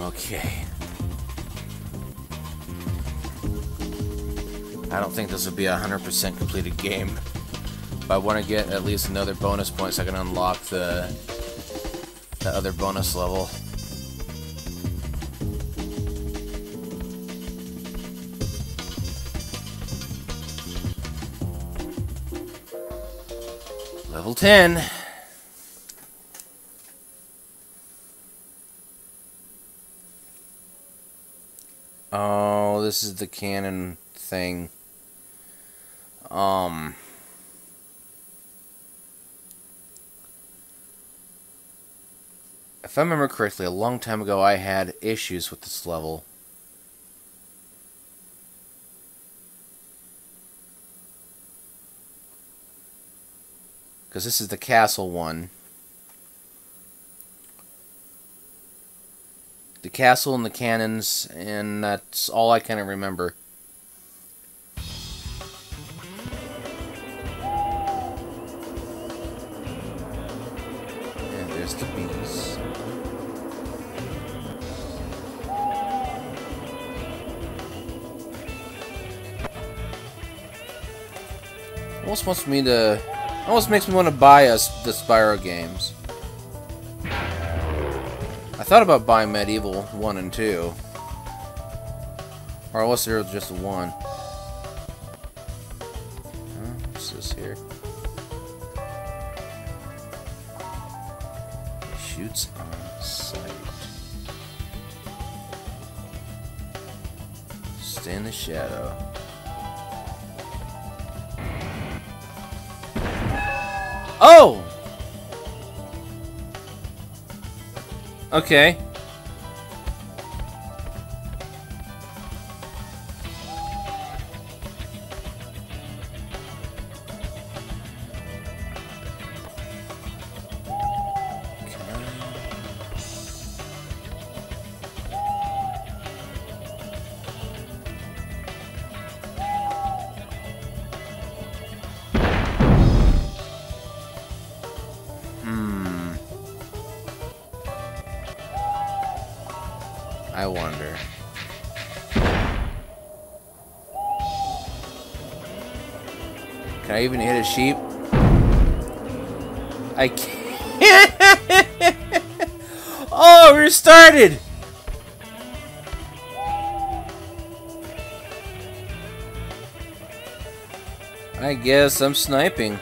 Okay. I don't think this will be a 100% completed game. But I want to get at least another bonus point so I can unlock the, the other bonus level. Level 10. Oh, this is the cannon thing. Um... If I remember correctly, a long time ago I had issues with this level. Because this is the castle one. The castle and the cannons, and that's all I kind of remember. And there's the bees. Almost wants me to... Almost makes me want to buy us the Spyro games. I thought about buying MediEvil 1 and 2. Or unless there was just one. What's this here? Shoots on sight. Stay in the shadow. Oh! Okay. I wonder. Can I even hit a sheep? I can't. oh, we're started. I guess I'm sniping.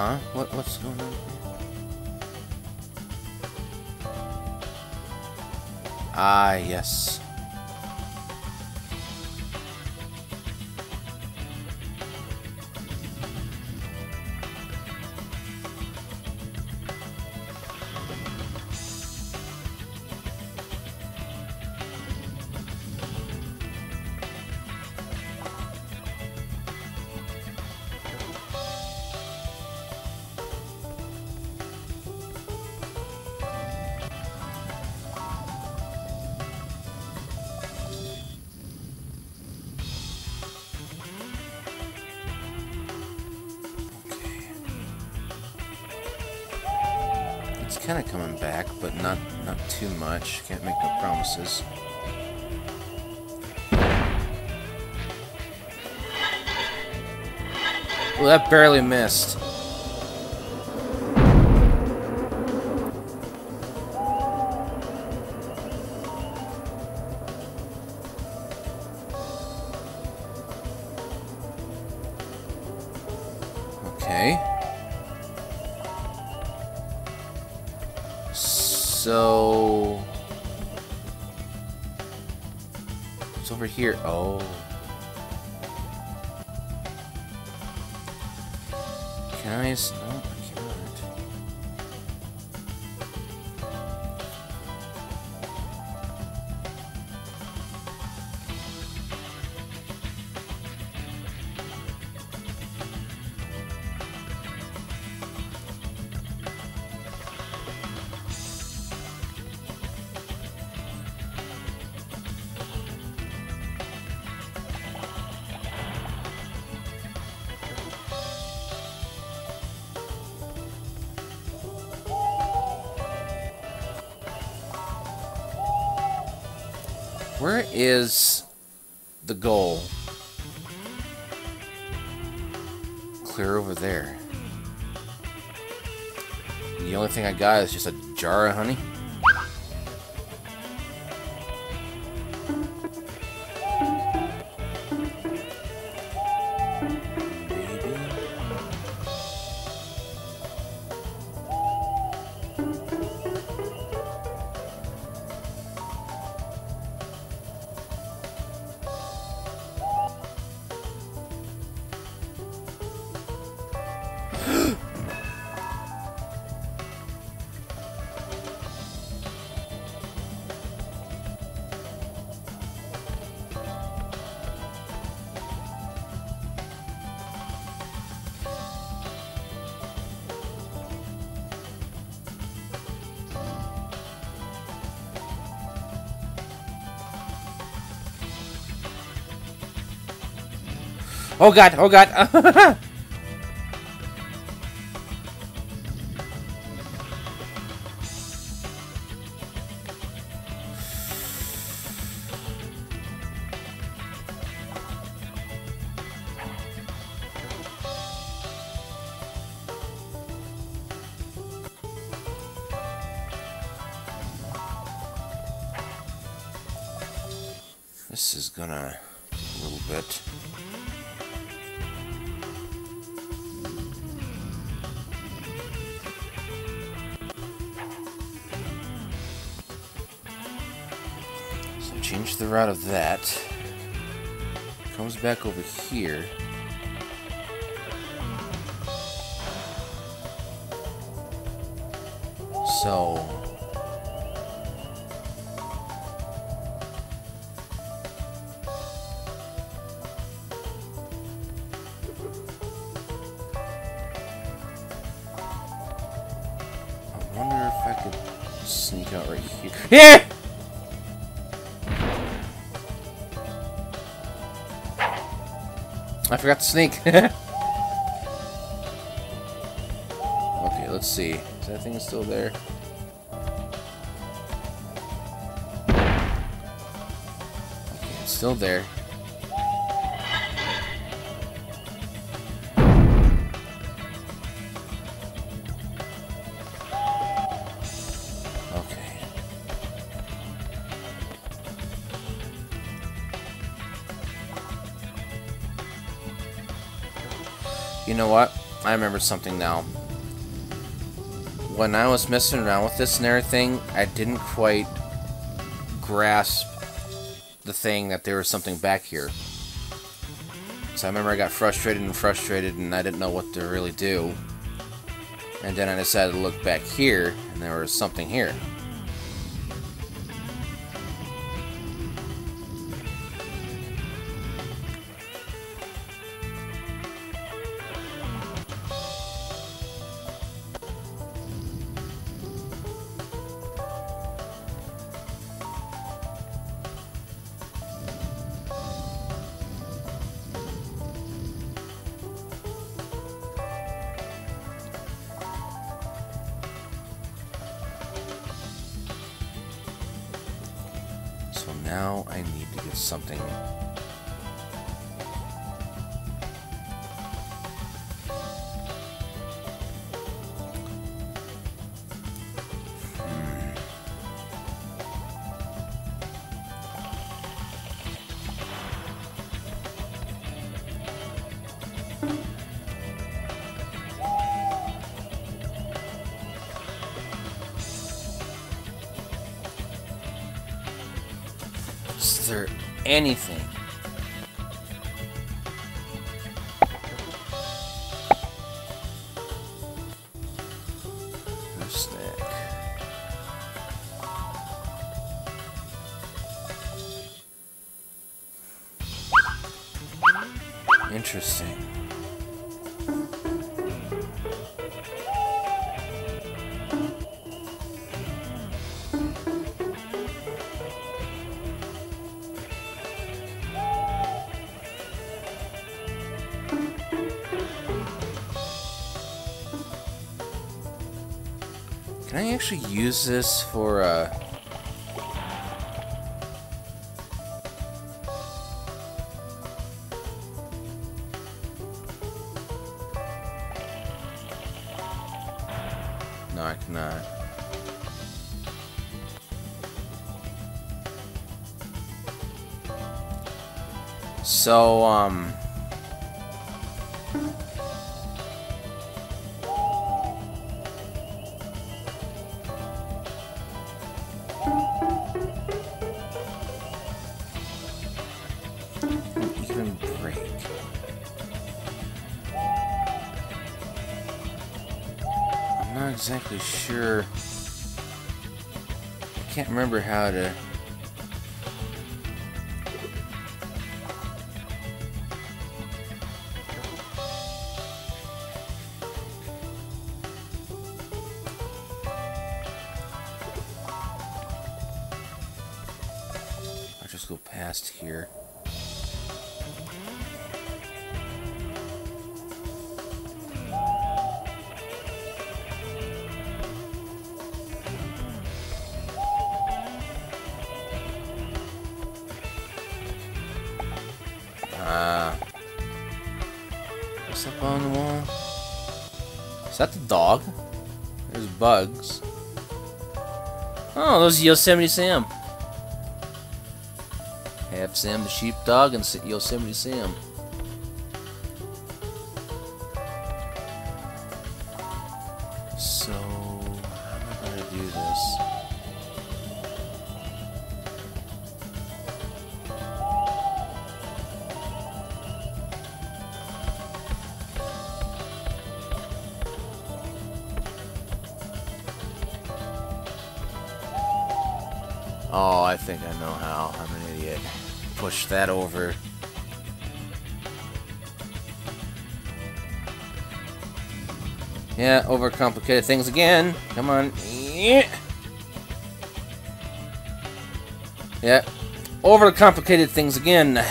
Huh? What what's going on? Ah, yes. Kind of coming back, but not not too much. Can't make no promises. Well, that barely missed. Can I... s- is the goal? Clear over there. The only thing I got is just a jar of honey. Oh god, oh god. back over here. So... I wonder if I could sneak out right here. Yeah! Forgot to sneak. okay, let's see. Is that thing still there? Okay, it's still there. You know what? I remember something now. When I was messing around with this and everything, I didn't quite grasp the thing that there was something back here. So I remember I got frustrated and frustrated and I didn't know what to really do. And then I decided to look back here and there was something here. Now I need to get something Interesting. Can I actually use this for, uh... No, I cannot. So, um... sure. I can't remember how to... I'll just go past here. There's bugs. Oh, those Yosemite Sam. Half Sam the sheepdog and Yosemite Sam. Oh, I think I know how. I'm an idiot. Push that over. Yeah, overcomplicated things again. Come on. Yeah. Yeah. Overcomplicated things again.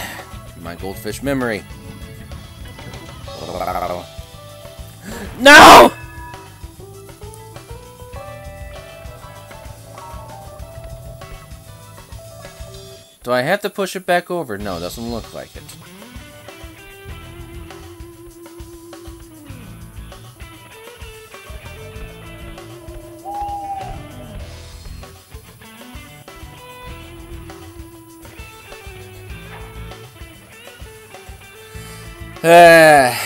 My goldfish memory. No! Do I have to push it back over? No, it doesn't look like it. Ah.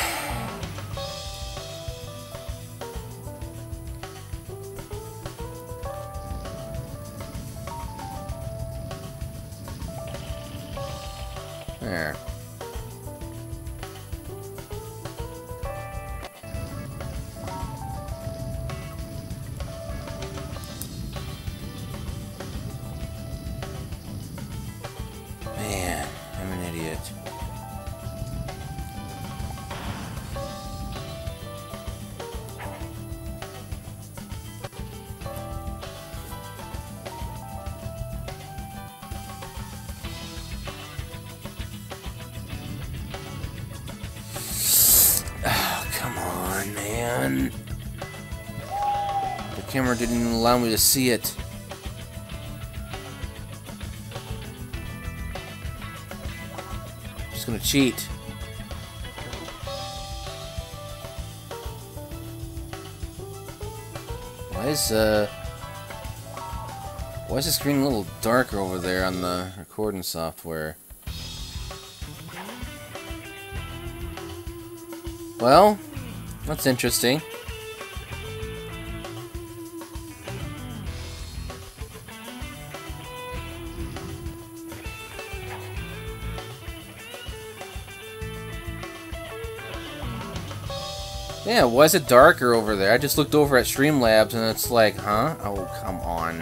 Camera didn't allow me to see it. I'm Just gonna cheat. Why is uh why is the screen a little darker over there on the recording software? Well, that's interesting. Yeah, why is it darker over there? I just looked over at Streamlabs and it's like, huh? Oh, come on.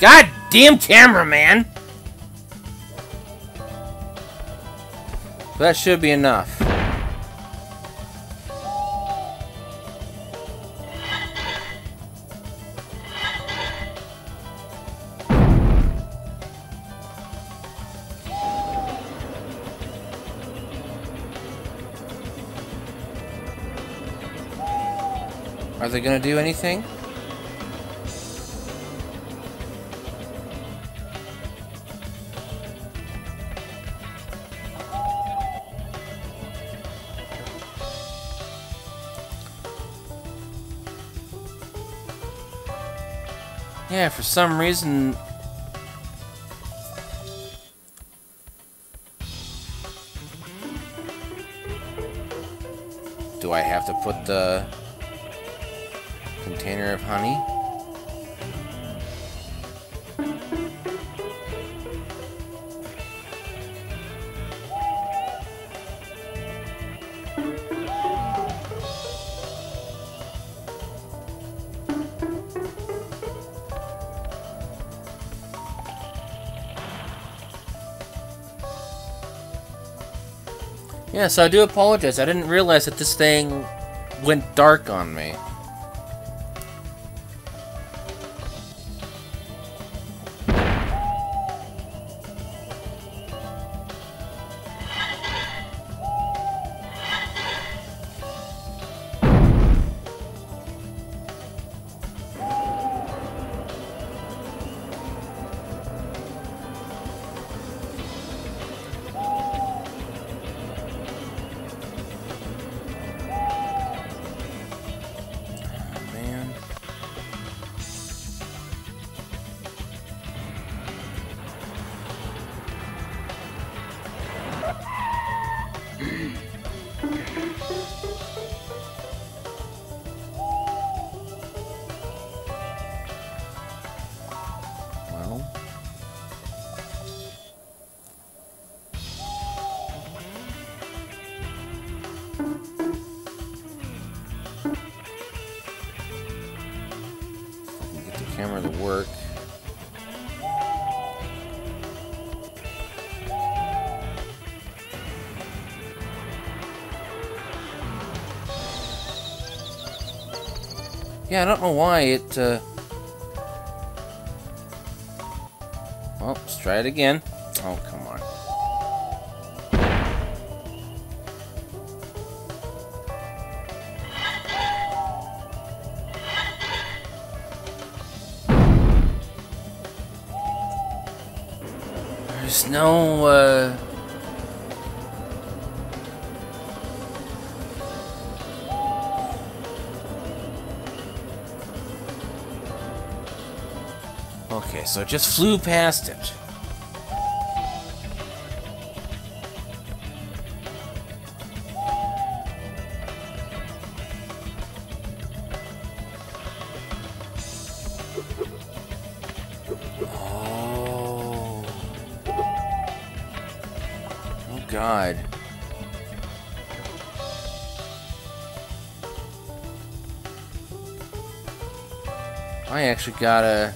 God damn camera, man! That should be enough. Are they gonna do anything? Yeah, for some reason... Do I have to put the container of honey? Yeah, so I do apologize. I didn't realize that this thing went dark on me. Yeah, I don't know why it, uh... Well, let's try it again. Oh, come on. There's no, uh... So it just flew past it. Oh. Oh god. I actually gotta...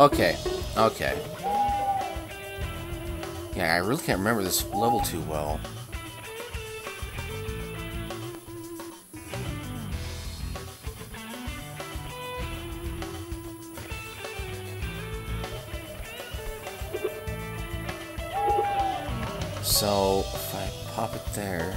Okay, okay. Yeah, I really can't remember this level too well. So, if I pop it there...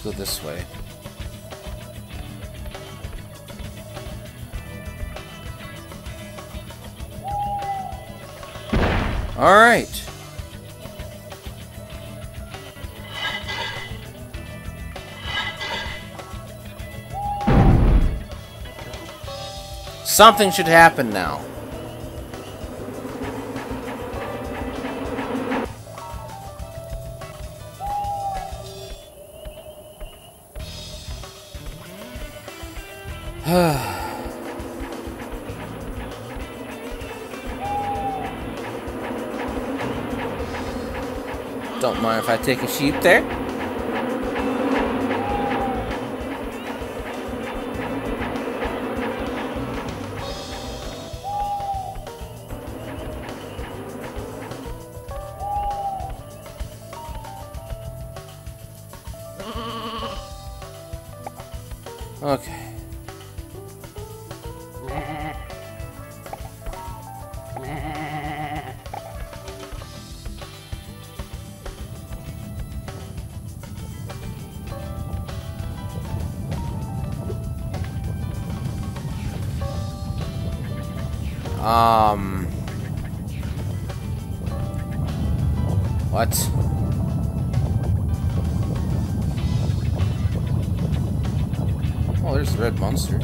About go this way? Alright. Something should happen now. Don't mind if I take a sheep there. What? Oh, there's the red monster.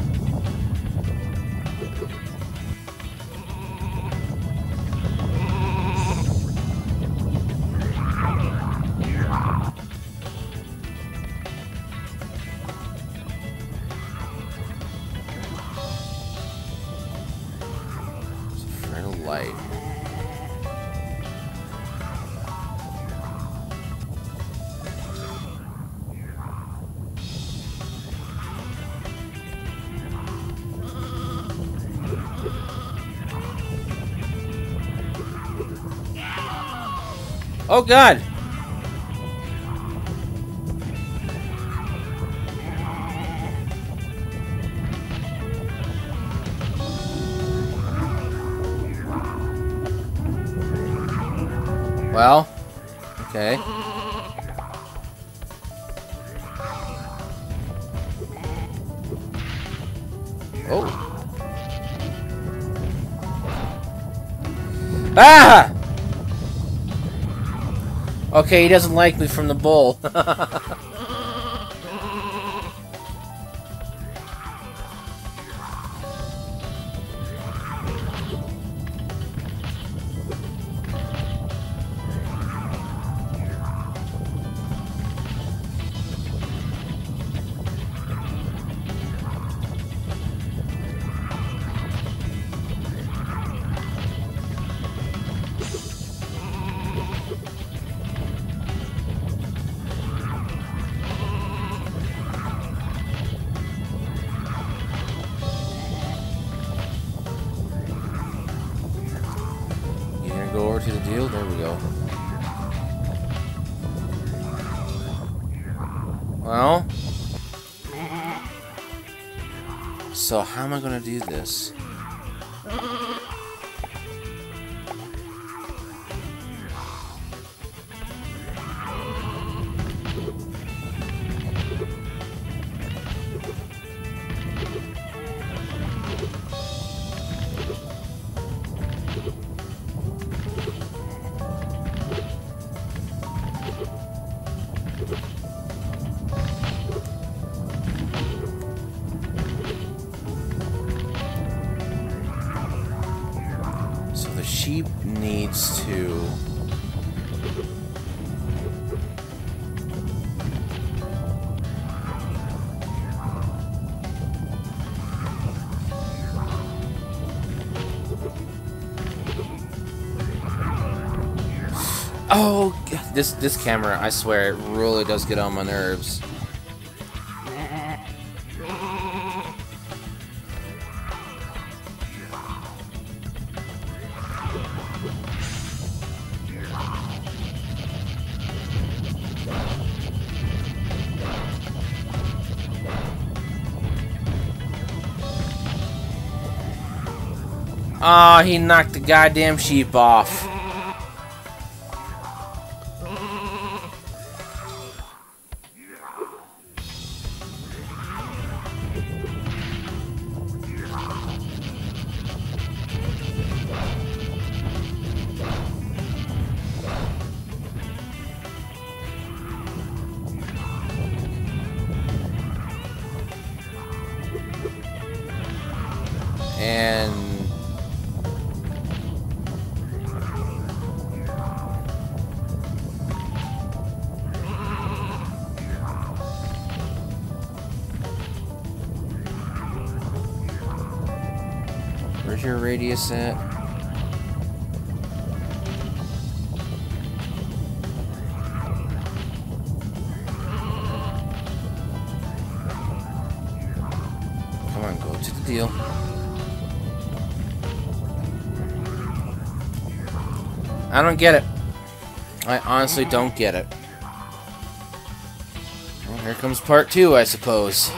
Oh god! Well, okay. Oh. Ah! Okay, he doesn't like me from the bull. So how am I gonna do this? This this camera! I swear, it really does get on my nerves. Ah, he knocked the goddamn sheep off. Where's your radius at? Come on, go to the deal. I don't get it. I honestly don't get it. Well, here comes part two, I suppose.